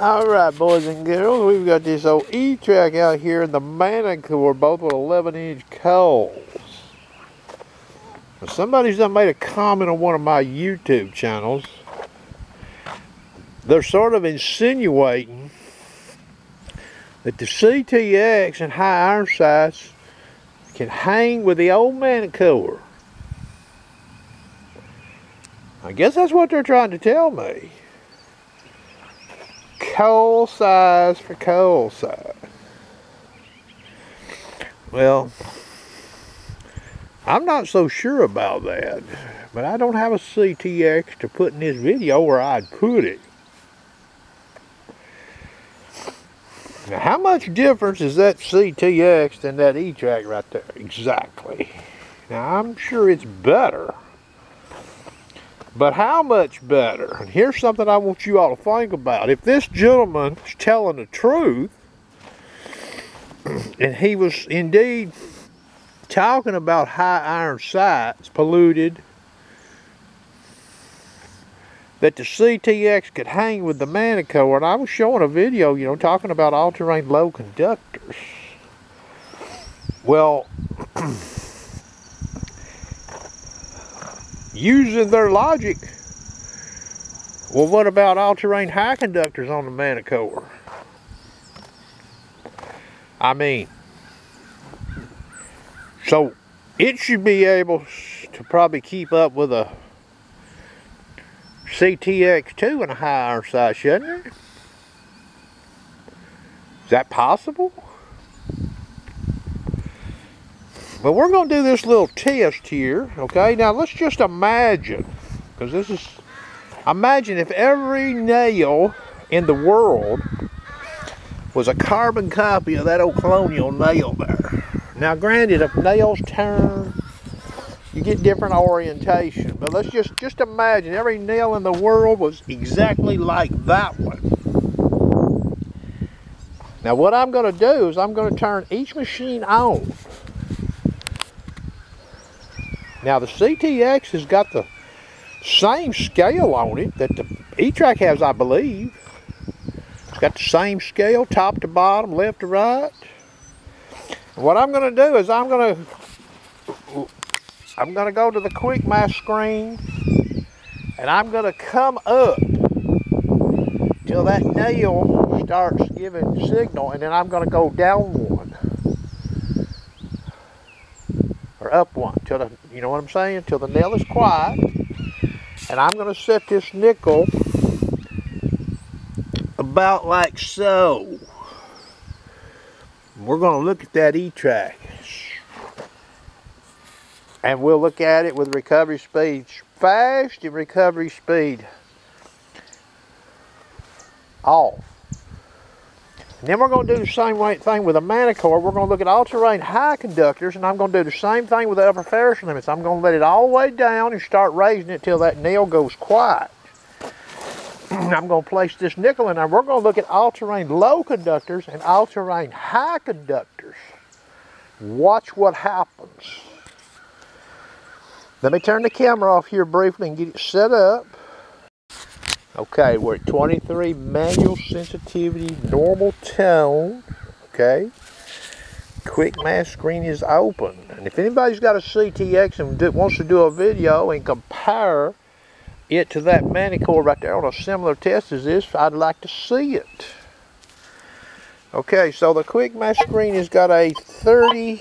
All right, boys and girls, we've got this old E-Trac out here in the Manticore, both with 11-inch coals. Somebody's done made a comment on one of my YouTube channels. They're sort of insinuating that the CTX and high iron sites can hang with the old Manticore. I guess that's what they're trying to tell me coal size for coal size. Well, I'm not so sure about that, but I don't have a CTX to put in this video where I'd put it. Now, how much difference is that CTX than that E-Trac right there? Exactly. Now, I'm sure it's better. But how much better? And here's something I want you all to think about. If this gentleman is telling the truth, and he was indeed talking about high iron sites polluted, that the CTX could hang with the Manticore, and I was showing a video, you know, talking about all-terrain low conductors. Well, using their logic, well, what about all-terrain high conductors on the Manticore? I mean, so it should be able to probably keep up with a CTX2 and a high iron sight, shouldn't it? Is that possible? Well, we're going to do this little test here, okay? Now, let's just imagine, because this is, imagine if every nail in the world was a carbon copy of that old colonial nail there. Now, granted, if nails turn, you get different orientation. But let's just, just imagine every nail in the world was exactly like that one. Now, what I'm going to do is I'm going to turn each machine on. Now the CTX has got the same scale on it that the E-Trac has, I believe. It's got the same scale, top to bottom, left to right. What I'm going to do is I'm going to I'm going to go to the quick mask screen and I'm going to come up till that nail starts giving signal and then I'm going to go down one or up one till the you know what I'm saying? Till the nail is quiet. And I'm going to set this nickel about like so. We're going to look at that E-Trac. And we'll look at it with recovery speed fast and recovery speed. Off then we're going to do the same thing with a Manticore. We're going to look at all-terrain high conductors, and I'm going to do the same thing with the upper ferrous limits. I'm going to let it all the way down and start raising it till that nail goes quiet. I'm going to place this nickel in there. We're going to look at all-terrain low conductors and all-terrain high conductors. Watch what happens. Let me turn the camera off here briefly and get it set up. Okay, we're at 23 manual sensitivity, normal tone. Okay. Quick mask screen is open. And if anybody's got a CTX and wants to do a video and compare it to that Manticore right there on a similar test as this, I'd like to see it. Okay, so the quick mask screen has got a 30,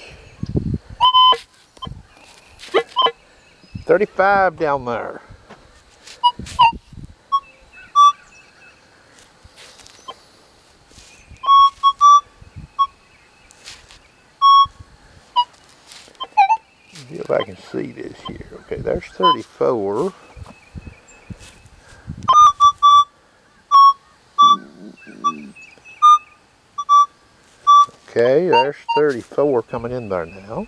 35 down there. I can see this here. Okay, there's 34. Okay, there's 34 coming in there now.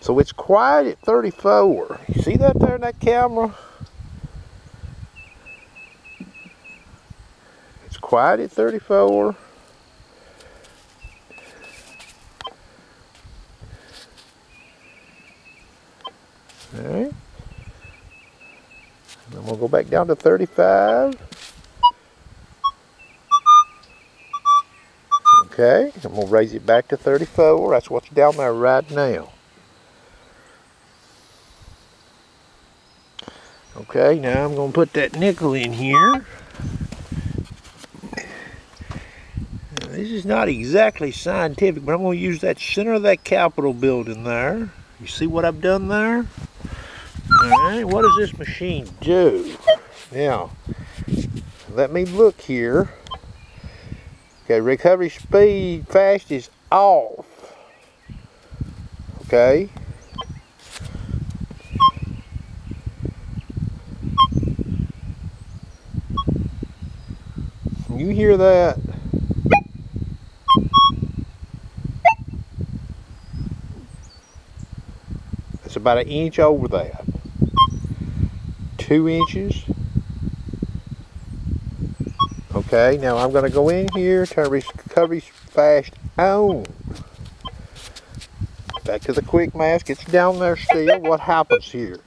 So it's quiet at 34. You see that there in that camera? It's quiet at 34. Alright. Then we'll go back down to 35. Okay, I'm going to raise it back to 34. That's what's down there right now. Okay, now I'm going to put that nickel in here. This is not exactly scientific, but I'm going to use that center of that Capitol building there. You see what I've done there? What does this machine do? Now, let me look here. Okay, recovery speed fast is off. Okay. You hear that? It's about an inch over that. Two inches. Okay, now I'm going to go in here, turn recovery fast on. Back to the quick mask. It's down there still. What happens here?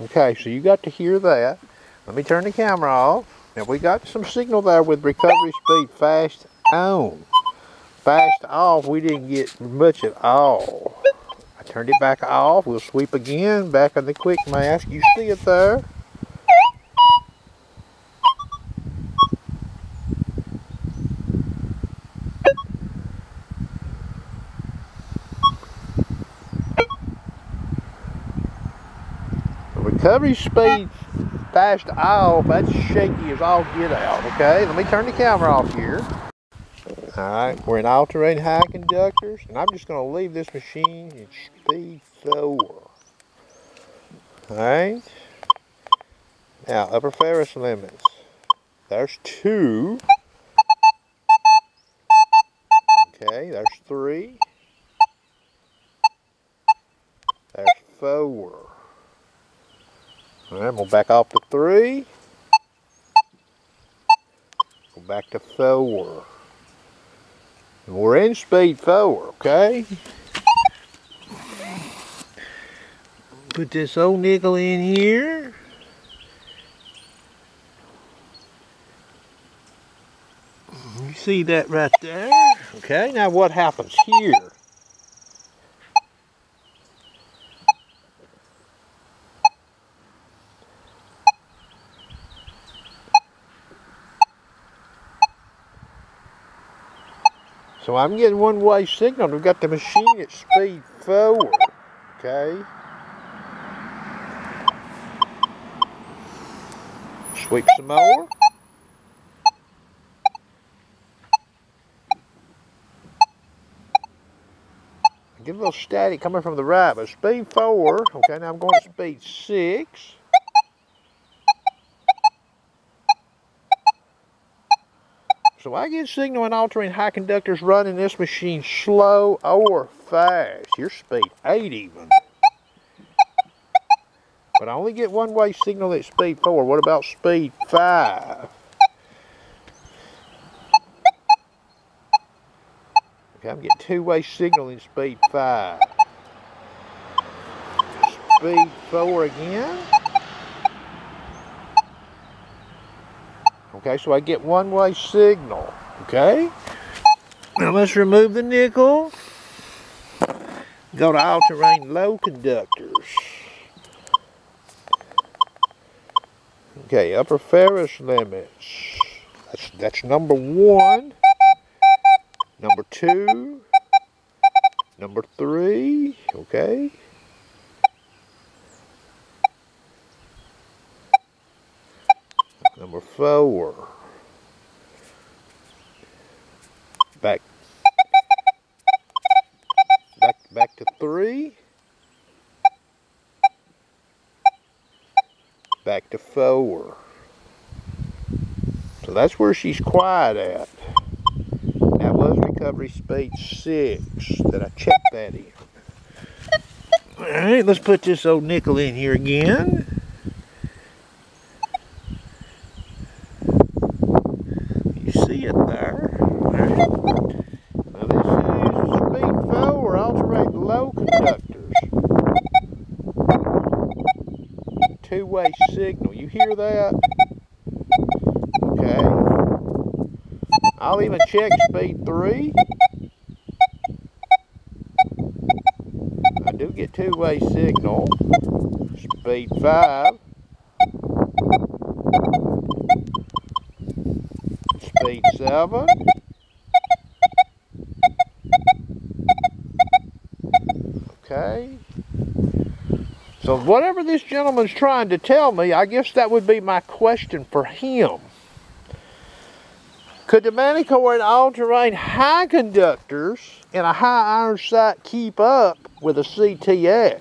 Okay, so you got to hear that. Let me turn the camera off. Now we got some signal there with recovery speed fast on. Fast off, we didn't get much at all. I turned it back off. We'll sweep again, back on the quick mask. You see it there? Recovery speed fast off, that's shaky as all get out, okay? Let me turn the camera off here. Alright, we're in alternating high conductors, and I'm just going to leave this machine in speed 4. Alright? Now, upper ferrous limits. There's 2. Okay, there's 3. There's 4. Alright, we'll back off to three. Go back to four. And we're in speed four, okay? Put this old nickel in here. You see that right there? Okay, now what happens here? So I'm getting one-way signal. We've got the machine at speed four, okay? Sweep some more. Get a little static coming from the right, but speed four. Okay, now I'm going to speed six. So I get signal and altering high conductors running this machine slow or fast. Your speed 8 even. But I only get one-way signal at speed 4. What about speed 5? Okay, I'm getting two-way signal in speed 5. Speed 4 again. Okay, so I get one-way signal. Okay? Now let's remove the nickel. Go to all-terrain low conductors. Okay, upper ferrous limits. That's, that's number one. Number two. Number three. Okay. Number four. Back. Back, back to three. Back to four. So that's where she's quiet at. That was recovery speed 6 that I checked that in. Alright, let's put this old nickel in here again. You see it there. Alright. Now this is speed 4 alternate low conductors. Two-way signal. You hear that? Okay. I'll even check speed 3. I do get two-way signal. Speed 5. Speed 7. Okay. So whatever this gentleman's trying to tell me, I guess that would be my question for him. Could the Manticore and all-terrain high conductors in a high iron site keep up with a CTX?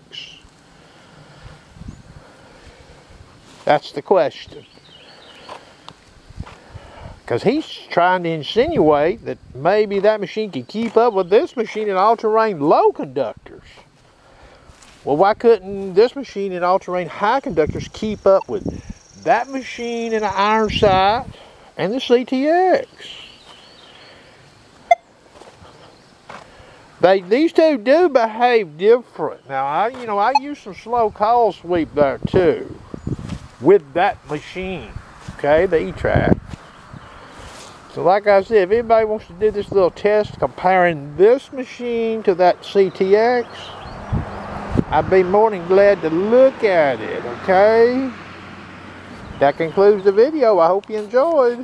That's the question. Because he's trying to insinuate that maybe that machine can keep up with this machine in all-terrain low conductors. Well, why couldn't this machine in all-terrain high conductors keep up with that machine in an iron site and the CTX? They, these two do behave different. Now, I, you know, I use some slow call sweep there too with that machine, okay, the E-Trac. So like I said, if anybody wants to do this little test comparing this machine to that CTX, I'd be more than glad to look at it, okay? That concludes the video. I hope you enjoyed.